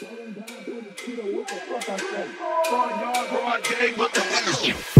Going down to the street, what the fuck I say? Front what the hell?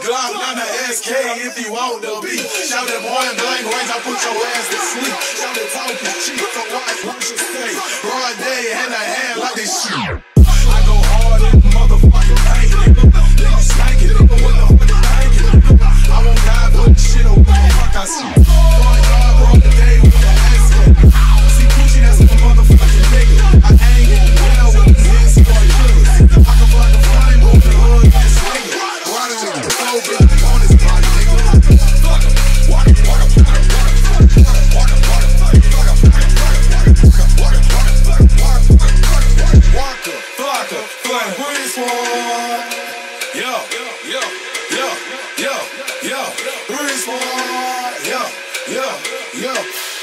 Glock on the SK if you want to be. Shout that boy and blank range, I put your ass to sleep. Shout that talk is cheap, so watch the fuck I see. Front yard, broad day with the kicker. See Gucci, that's a motherfucking nigga. I ain't down with the smart killers. I can fly the flame on the hood, ass nigga. Riding with the on his body, nigga. Fuck him. Walk him, walk him, walk him, walk him, walk him, walk him, walk him, walk him, walk him, walk him, walk him, walk him, walk him, walk him, walk him, walk him, walk him, walk him, walk him, fuck, Brick Squad. Yo, yo, yo, yo, yo, Brick Squad. Yo, go.